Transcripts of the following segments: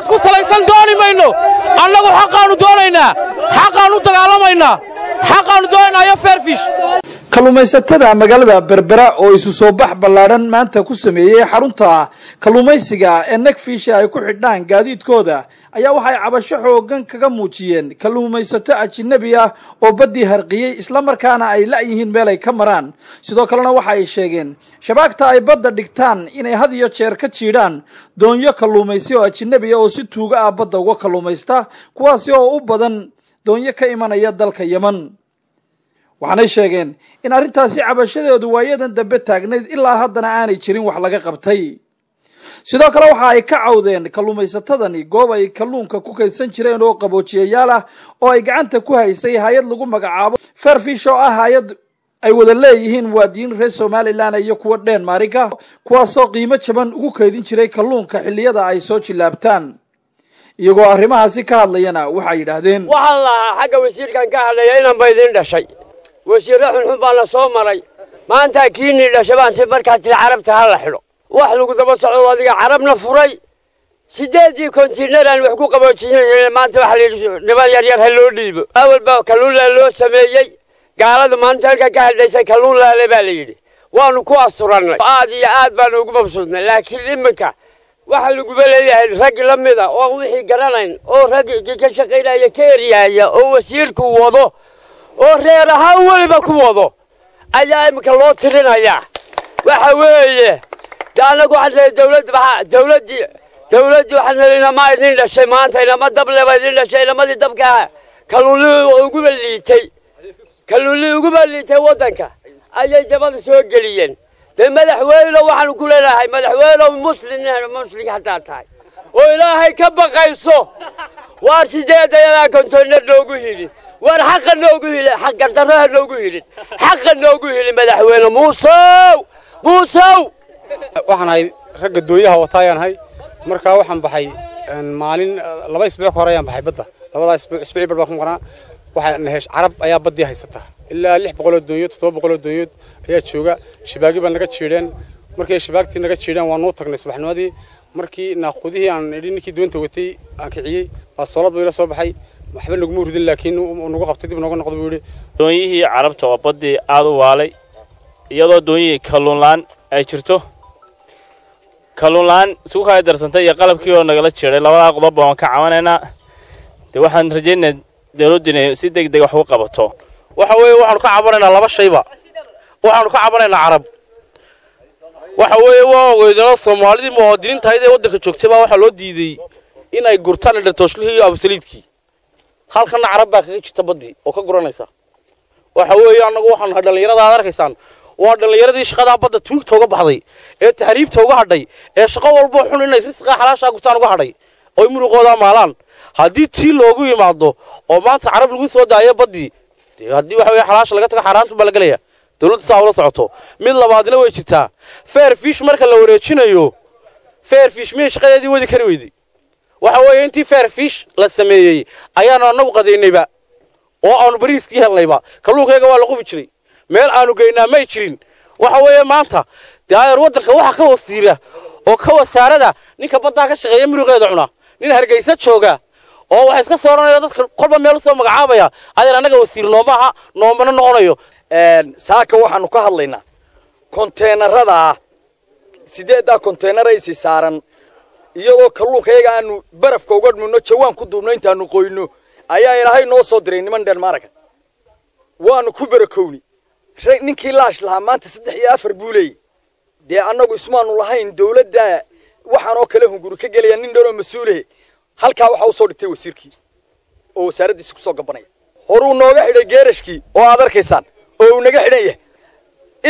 qabyaalad ku salaysan dooni mayno. Annagu xaqaannu doonaynaa. Xaqaannu dagaalamaynaa. Xaqaannu doonaynaa yo feerfish kalluumaysatada magaalada berbera oo isu soo bax ballaadhan maanta ku sameeyey xarunta kalluumaysiga ee negfisha ay ku xidhaan gaadiidkooda ayaa waxay cabasho xoogan kaga muujiyeen kalluumaysato ajinabi ah oo baddii harqiyey islamarkaana ay la'yihiin meel ay ka maraan. Sidoo kalena waxa ay sheegeen shabaagta ay badda dhigtaan inay had iyo jeer ka jiidhaan doonyo kalluumaysi oo ajinabi ah oo si tuuga ah badda uga kalluumaysta kuwaasi oo u badan doonyo ka imanaya dalka yeman waxaanay sheegeen in arrintaasi cabashadeedu waayadan dambe taagnayd ilaa haddana aanay jirin wax laga qabtay. Sidoo kale waxa ay ka cawdeen kalluumaysatadani goob ay kalluunka ku kaydsan jireen oo qaboojiyayaal ah oo ay gacanta ku haysay hay'ad lagu magacaabo. Fairfish oo ah hay'ad ay wada leeyihiin muwaadiniin reer somalilan iyo kuwa dhenmarika kuwaasoo qiimo jaban ugu kaydin jiray kalluunka xilliyada ay soo jillaabtaan iyagoo arrimahaasi ka hadlayana waxay yidhaahdeen waxaan lahaa xagga wasiirkan ka hadlaya inan ba idiin dhashay wasiirro xunxun baa la soo maray. Maantaa kiinii dhashay baan ti markaa tiri carabta ha la xidho. Wax lagu daba socdo adiga carabna furay. Siddeedii kontiinaraan wax ku qaboojinayna maanta waxa la yidhi niman yar yar ha loo dhiibo. Awal baa kalluun laale loo sameeyey. Gaalada maanta halka ka hadlaysay kalluun laale baa la yidhi. Waanu ku asturannay aad iyo aad baanu ugu mabsuudnay laakiin iminka waxa laguba leeyahay rag la mida oo wixii garanayn oo raggii ka shaqaynaya ka eryaaya oo wasiirku wado oo reer ahaan weliba ku wado. Ayaa iminka loo tirinayaa. Waxa weeye de annagu waxaan leeyahay dawladda maxaa dawladdii dawladdii waxaan leeyahay inama idin dhashay maanta inama dableba idin dhashay inamadii dabka kalluunlii uguba liitay kalluunlii uguba liitay waddanka ayay jabada soo geliyeen. Dee madaxweyne waxaanu ku leenahay madaxweynew muslim muslim haddaad tahay. Oo ilaahay ka baqayso waar sideed ayadaa kontoynar noogu hidin waar xaqa noogu hidin xaq gardarraha noogu hidin xaqa noogu hidin madaxweyne muusow! Muusow! Waxaan ahay ragga doonyaha wataayaan ahay markaa waxaan baxay maalin laba isbuuc ka hore ayaan baxay badda. Labadaa isbuuc bar baan ku maqnaa. Waxaan heesh carab ayaa baddii haysataa ilaa lix boqoloo doonyood toddoba boqoloo doonyood ayaa jooga. Shabaagi baa naga jiidheen. Markay shabaagtii naga jiidheen waan nuu tagnay subaxnimadii. Markii naaqudihii aan idhi ninkii doonta watay aan kiciyey baastoolad buu ila soo baxay waxba naguma ridin laakiin nagu qabtay dib nooga noqda buu yidhi. Doonyihii carabta oo baddii aad u waalay iyadoo doonyihii kalluunlaan ay jirto. Kalluunlaan isugu kala darsantay iyo qalabkii oo nagala jiray. Labadaa qodob baan ka cabanaynaa dee waxaan rajaynayaa dawladdu inay si deg deg wax ugu qabato. Waxa weeye waxaanu ka cabanaynaa laba shayba. Waxaanu ka cabanaynaa carab. Waxa weeye waa ogeydano soomaalidii muwaadiniinta ahayd ee waddanka joogtay baa waxaa loo diidey in ay gurtaan indhatooslihii iyo abusaliidkii halkanna carab baa kaga jirta baddii oo ka guranaysa waxa weeye annagu waxaanu nahay dhallinyarada aad arkaysaan waa dhallinyaradii shaqadaa badda tuugta uga baxday ee tahriibta uga hadhay ee shaqo walboo xun inay risqigaa xalaashaa gurtaan uga hadhay oy muruqoodaa maalaan haddii tii loogu yimaado oo maanta carab lagu soo daayo baddii haddii waxa weye xalaasha laga tago xaaraanta baa la gelaya dawladda saa ula socoto mid labaadna way jirtaa fair fish marka la wareejinayo fair fish miyay shaqadeedii wadi kari weyday waxa weeye intii fair fish la sameeyey ayaanu annagu qadaynayba oo aanu bariiskii helnayba kalluunkayga waa la qubi jiray meel aanu geynaa may jirin waxa weeye maanta dee ayar waddanka waxa ka wasiira oo ka wasaarada ninka baddaa ka shaqeeya muruqeeda cuna nin hargeysa jooga oo waxa iska sooranaya dadka kolba meel usoo magacaabaya adeer annaga wasiir noomaha noomana noqonayo saaka waxaanu ka hadlaynaa konteenaradaa sideeddaa konteenaraysi saaran iyadoo kalluunka iyaga aanu barafka uga dhmino jawaan ku duubno intaanu qoyno ayaa ilaahay noo soo diray niman dheermaaraga waanu ku barakowni ninkii laash lahaa maanta saddex iyo afar buu leeyay. Dee annagu ismaanu lahayn dawladda waxaanoo kale hunguri ka gelaya nin dhanoo mas'uulehe halkaa waxaa u soo dhigtay wasiirkii oo wasaaraddiisi ku soo gabanaya horuu nooga xidhay geerashkii oo aad arkaysaan oo uu naga xidhan yahay.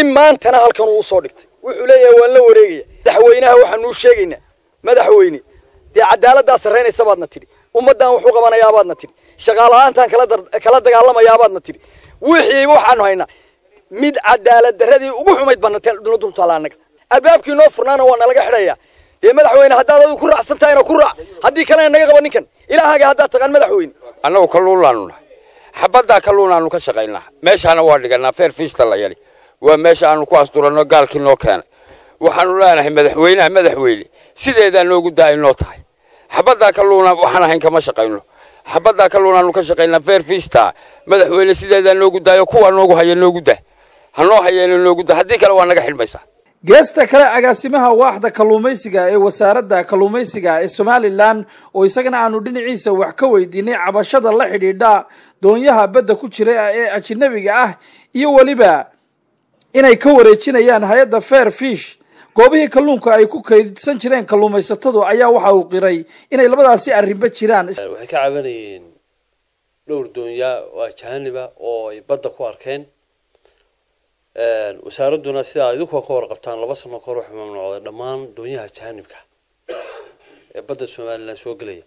In maantana halkan uu u soo dhigtay. Wuxuu leeyahay waan la wareegaya. Madaxweynaha waxaanuu sheegaynaa madaxweyne. Dee cadaaladdaa sarraynaysa baadna tidhi. Ummaddan wuxuu qabanayaabaadna tidhi. Shaqaalahaantaan kala dagaallamayaabaadna tidhi. Wixii waxaanu haynaa mid cadaalad darradii ugu xumayd baana dultaala annaga. Albaabkii noo furnaana waa nalaga xidhayaa. Dee madaxweyne haddaad adigu ku raacsan tahayna ku raac. Haddii kalena naga qaba ninkan. Ilaahaaga haddaad taqaan madaxweyne. Annagu kalluunlaanu nahay. Xabaddaa kalluunaanu ka shaqaynaa meeshaana waa dhiganaa feer fiista la yali waa meesha aanu ku asturanno gaalkii noo keenay. Waxaanu leenahay madaxweynaha madaxweyne sideedaa noogu daa inoo tahay. Xabaddaa kalluuna waxaan ahayn kama shaqayno. Xabaddaa kalluunaanu ka shaqaynaa feer fiista madaxweyne sideedaa noogu daayo kuwaa noogu haya noogu dah ha noo hayeena noogu dah haddii kale waa naga xidhmaysaa geesta kale agaasimaha waaxda kalluumaysiga ee wasaaradda kalluumaysiga ee somalilan oo isagana aanu dhinaciisa wax ka weydiinay cabashada la xidhiidha doonyaha badda ku jira ee ajinabiga ah iyo weliba inay ka wareejinayaan hay'adda fair fish goobihii kalluunka ay ku kaydsan jireen kalluumaysatadu ayaa waxa uu qiray inay labadaasi arrinba jiraan. Waxay ka cabanayeen dhowr doonyaa oo ajaaniba oo ay badda ku arkeen. Wasaaradduna sidaa idinkuwa ka warqabtaan laba sano kahor waxay mamnuucday dhammaan doonyaha ajaanibka ee badda somalilan soo gelaya.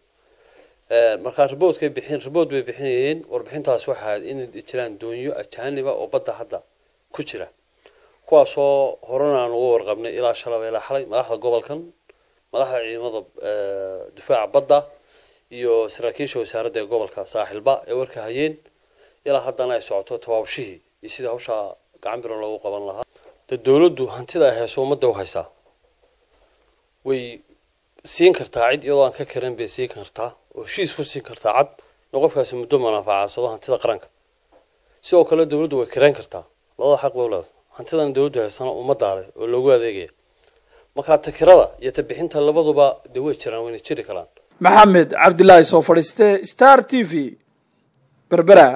Markaa riboodkay bixin ribood bay bixinayeen warbixintaas waxay ahayd inay jiraan doonyo ajaaniba oo badda hadda ku jira kuwaasoo horena aan uga warqabnay ilaa shalaba ilaa xalay madaxda gobolkan madaxda ciidamada difaaca badda iyo saraakiisha wasaaradda ee gobolka saaxilba ee warka hayeen ilaa haddana ay socoto tabaabashihii iyo sidii hawshaa gacan biran loogu qaban lahaa de dowladdu hantida ay hayso ummadda u haysaa way siin kartaa cid iyadoo aan ka karin bay siin kartaa oo heshiis ku siin kartaa cad in qofkaasi muddo manaafacadsado hantida qaranka sidoo kale dowladdu way kirayn kartaa labada xaq leedahay hantidan dowladdu haysana ummaddaa leh oo loogu adeegaya. Markaa takirada iyo tabixinta labaduba dee way jiraan wayna jiri karaan. Maxamed cabdilaahi soo fadhiiste star t v berbera